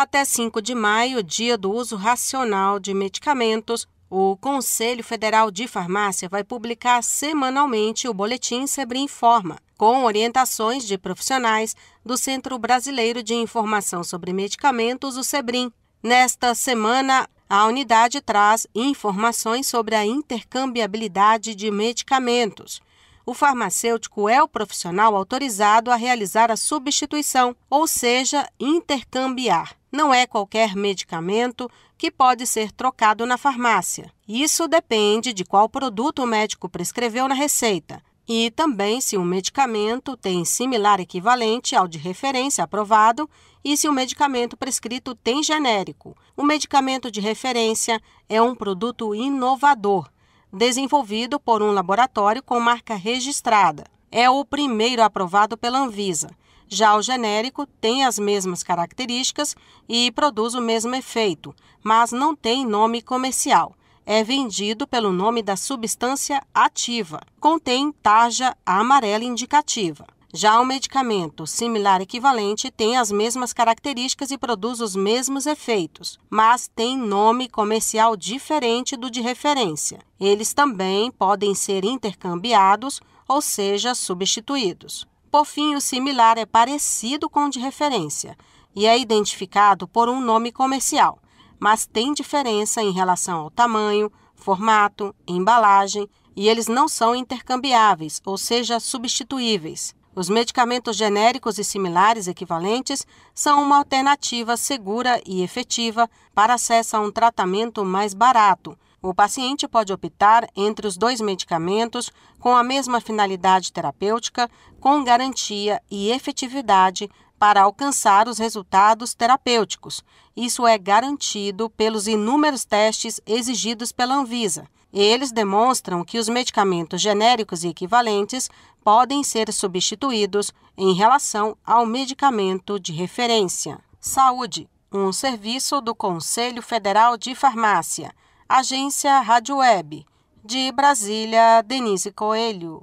Até 5 de maio, dia do uso racional de medicamentos, o Conselho Federal de Farmácia vai publicar semanalmente o Boletim Sebrim Informa, com orientações de profissionais do Centro Brasileiro de Informação sobre Medicamentos, o SEBRIM. Nesta semana, a unidade traz informações sobre a intercambiabilidade de medicamentos. O farmacêutico é o profissional autorizado a realizar a substituição, ou seja, intercambiar. Não é qualquer medicamento que pode ser trocado na farmácia. Isso depende de qual produto o médico prescreveu na receita e também se o medicamento tem similar equivalente ao de referência aprovado e se o medicamento prescrito tem genérico. O medicamento de referência é um produto inovador, desenvolvido por um laboratório com marca registrada. É o primeiro aprovado pela Anvisa. Já o genérico tem as mesmas características e produz o mesmo efeito, mas não tem nome comercial é vendido pelo nome da substância ativa. Contém tarja amarela indicativa. Já o medicamento similar equivalente tem as mesmas características e produz os mesmos efeitos, mas tem nome comercial diferente do de referência. Eles também podem ser intercambiados, ou seja, substituídos. Por fim, o similar é parecido com o de referência e é identificado por um nome comercial mas tem diferença em relação ao tamanho, formato, embalagem e eles não são intercambiáveis, ou seja, substituíveis. Os medicamentos genéricos e similares equivalentes são uma alternativa segura e efetiva para acesso a um tratamento mais barato. O paciente pode optar entre os dois medicamentos com a mesma finalidade terapêutica, com garantia e efetividade para alcançar os resultados terapêuticos. Isso é garantido pelos inúmeros testes exigidos pela Anvisa. Eles demonstram que os medicamentos genéricos e equivalentes podem ser substituídos em relação ao medicamento de referência. Saúde, um serviço do Conselho Federal de Farmácia. Agência Rádio Web. De Brasília, Denise Coelho.